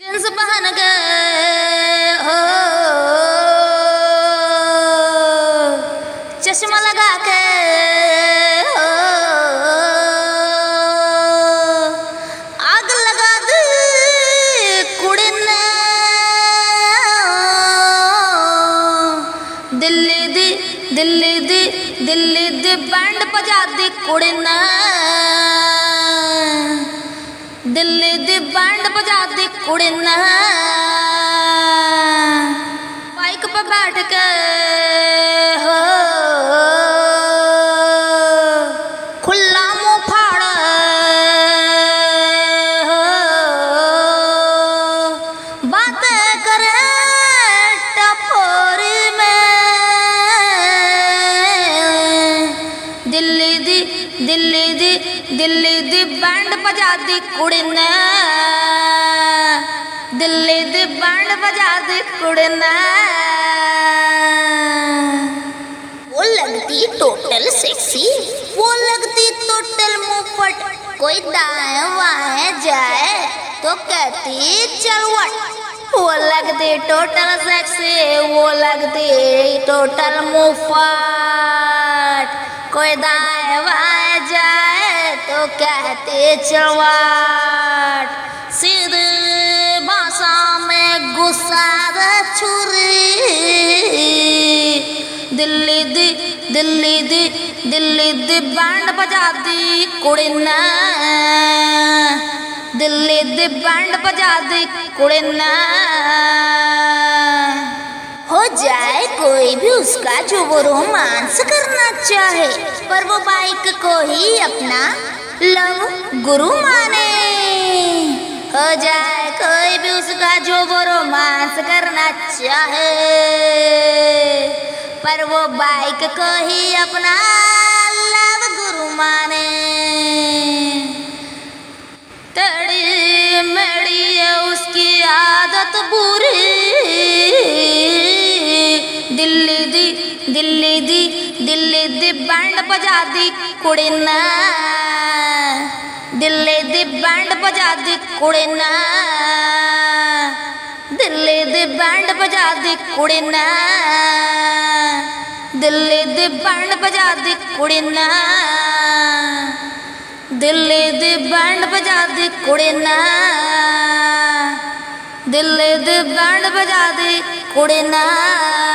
Jeans पहन के, हो। चश्मा लगा के, हो। आग लगा दी कुड़ी ने। दिल्ली दी दिल्ली दी दिल्ली दी बैंड बजा दी कुड़ी ने। दिल्ली दी बैंड बजा दी कुड़ी ना। बाइक पे बैठ के दी दिल्ली दी दिल्ली दी बैंड बजा दी कुड़ी ने दिल्ली दी बैंड बजा दी कुड़ी ने वो लगती टोटल सेक्सी वो लगती टोटल मुफट। कोई दाएँ वाएँ जाए तो कहती चलवट वो लगती टोटल सेक्सी वो लगती टोटल मुफट। कोई दाएँ तो कहती चलवट सीधे भाषा में गुस्सा छुरी। दिल्ली दी दिल्ली दी दिल्ली दी बैंड बजा दी कुड़ी ने। दिल्ली दी बैंड बजा दी कुड़ी ने। हो जाए कोई भी उसका जो वो रोमांस करना चाहे, पर वो बाइक को ही अपना लव गुरु माने। हो जाए कोई भी उसका जो वो रोमांस करना चाहे। पर वो बाइक को ही अपना लव गुरु माने। तड़ी उसकी आदत दिल्ली दी दिल्ली दी दिल्ली दी बैंड बजा दी कुड़ी ने। दिल्ली दी बैंड बजा दी कुड़ी ने दिल्ली दी बैंड बजा दी कुड़ी ने दिल्ली दी बैंड बजा दी कुड़ी ने दिल्ली दी बैंड बजा दी कुड़ी ने दिल्ली दी बैंड बजा दी कुड़ी ने